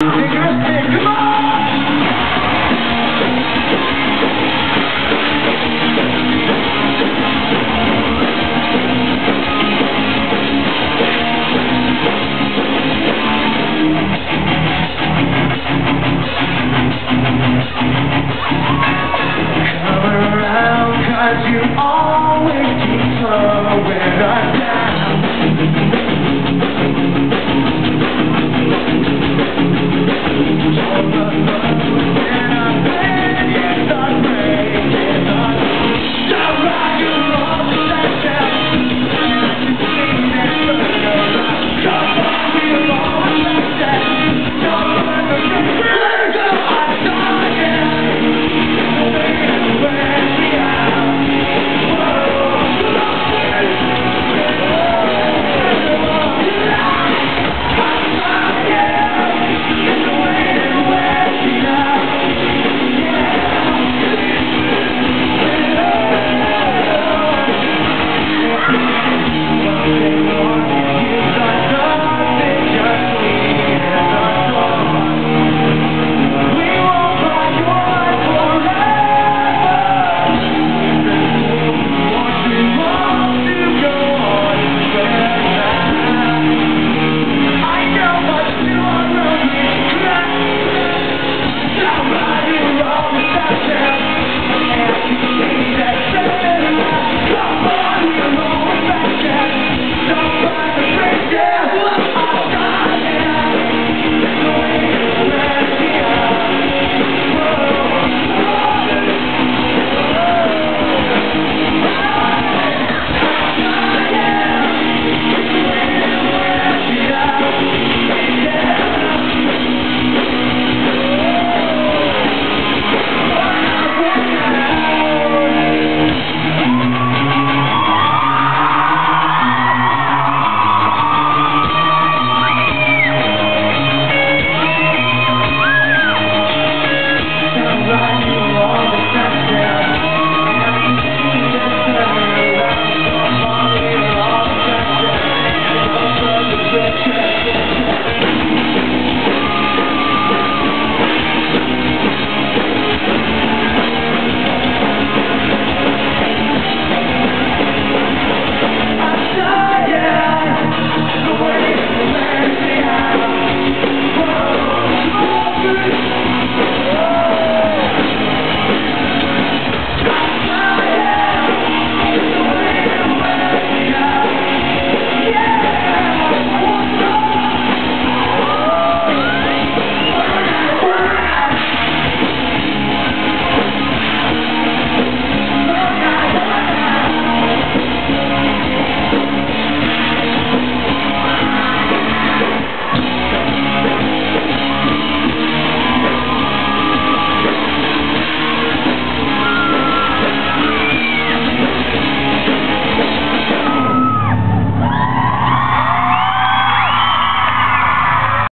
Fingers